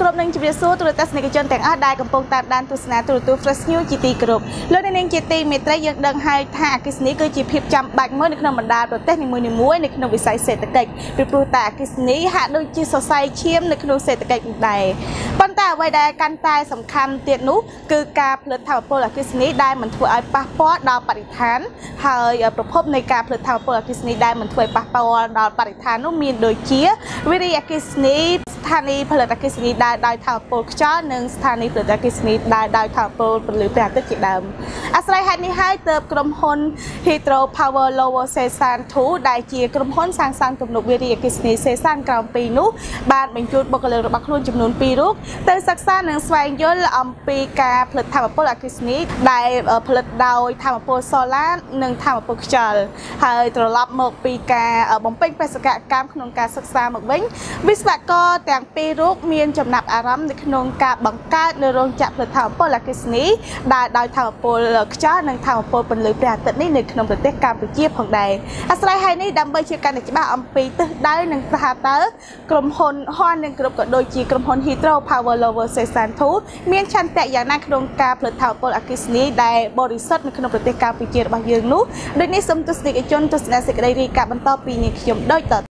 គ្រប់នឹងជម្រាបសួរទូរទស្សនិកជនទាំងអស់ដែលកំពុងតាមដានទស្សនាទូរទស្សន៍ Fresh News ជាទីគោរពលោកអ្នកនាងជាទីមេត្រីយើងដឹងហើយថាអគិសនីគឺជាភាពចាំបាច់មួយនៅក្នុងបណ្ដាប្រទេសនីមួយៗនៅក្នុងវិស័យសេដ្ឋកិច្ចពីព្រោះតែអគិសនីហាក់ដូចជាសរសៃឈាមនៅក្នុងសេដ្ឋកិច្ចដែរប៉ុន្តែអ្វីដែលកាន់តែសំខាន់ទៀតនោះគឺការផលិតថាមពលអគិសនីដែលមិនធ្វើឲ្យប៉ះពាល់ដល់បរិស្ថាន ហើយប្រភពនៃការផលិតថាមពលអគិសនីដែលមិនធ្វើឲ្យប៉ះពាល់ដល់បរិស្ថាននោះមានដូចជាវិរិយអគិសនីស្ថានីយ៍ផលិតអគ្គិសនីដែលដោយថាមពលខ្យល់និងស្ថានីយ៍ផលិតអគ្គិសនីដែលដោយថាមពលពន្លឺព្រះអាទិត្យជាដើមអាស្រ័យហេតុនេះហើយទើបក្រុមហ៊ុន Hydro Power Lower Sesan 2ដែលជាក្រុមហ៊ុនសាងសង់ទំនប់វារីអគ្គិសនីសេសានក្រោម2នោះបានបញ្ជូនបុគ្គលិករបស់ខ្លួនចំនួន2រូបទៅសិក្សានិងស្វែងយល់អំពីការផលិតថាមពលអគ្គិសនីដែលផលិតដោយថាមពលសូឡានិងថាមពលខ្យល់ហើយត្រឡប់មកពីការបំពេញបេសកកម្មក្នុងការសិក្សាមកវិញវិស្វករទាំងពីររូបមានចំណាប់អារម្មណ៍នៅក្នុងការបង្កើតនៅរោងចក្រផលិតថាមពលអគ្គិសនីដែលដោយថាមពលខ្យល់និងថាមពលពន្លឺព្រះអាទិត្យនេះនៅក្នុងប្រទេសកម្ពុជាផងដែរអាស្រ័យហើយនេះដើម្បីជាកាន់តែច្បាស់អំពីទិសដៅនិងថាតើក្រុមហ៊ុនហននិងគ្រប់ក៏ដូចជាក្រុមហ៊ុន Hydro Power Lower Sesan 2មានឆន្ទៈយ៉ាងណាក្នុងការផលិតថាមពលអគ្គិសនីដែលបរិសុទ្ធនៅក្នុងប្រទេសកម្ពុជារបស់យើងនោះដូចនេះសូមទស្សនិកជនទស្សនាសេចក្តីរាយការណ៍បន្តពីនាងខ្ញុំដូចត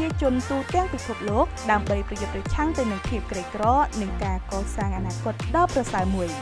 ប្រជាជនទូទាំងពិភពលោកដើម្បីប្រយុទ្ធប្រឆាំងទៅនឹងភាពក្រីក្រ និងការកសាងអនាគតដ៏ប្រសើរមួយ។